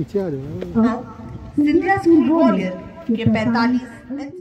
पीछे आ जाओ। हाँ। सिंधिया स्कूल ग्वालियर के पैंतालीस